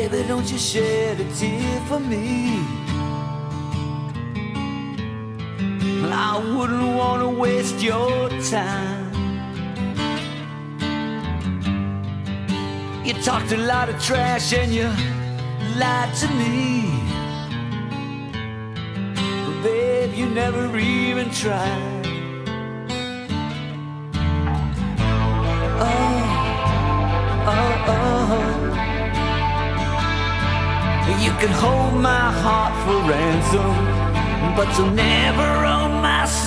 Baby, don't you shed a tear for me. I wouldn't want to waste your time. You talked a lot of trash and you lied to me. But babe, you never even tried. You can hold my heart for ransom, but you'll never own my soul.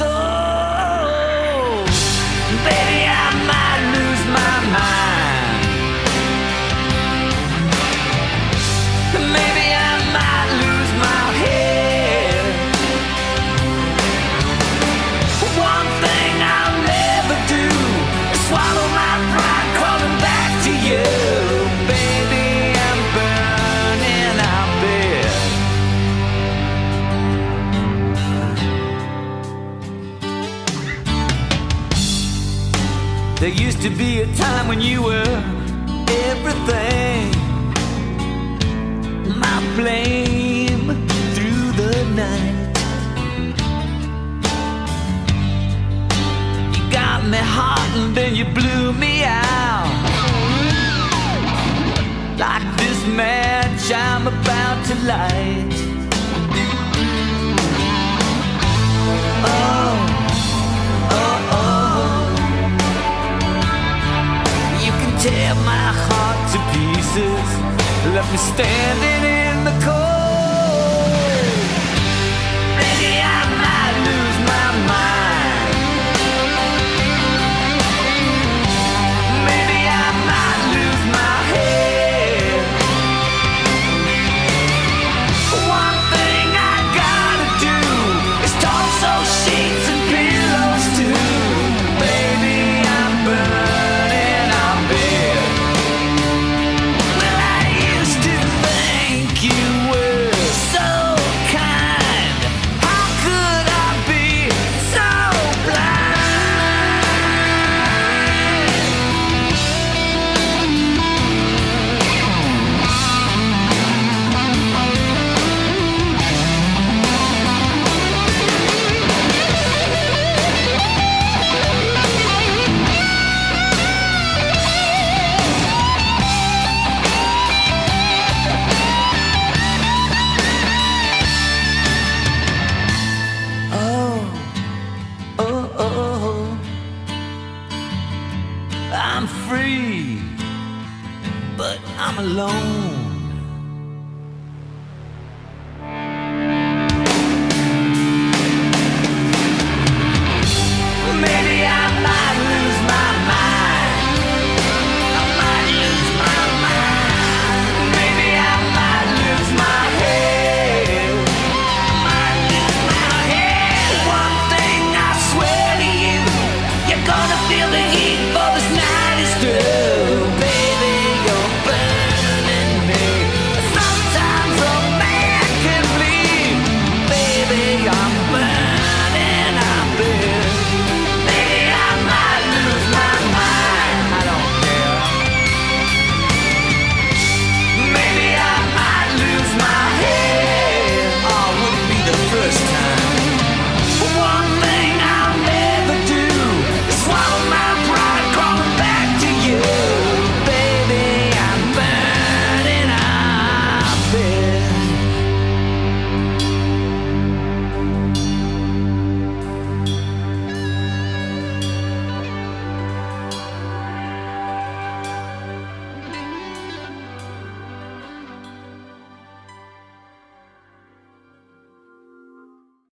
There used to be a time when you were everything. My flame through the night. You got me hot and then you blew me out. Like this match I'm about to light. My heart to pieces. Left me standing in the cold. I'm free, but I'm alone.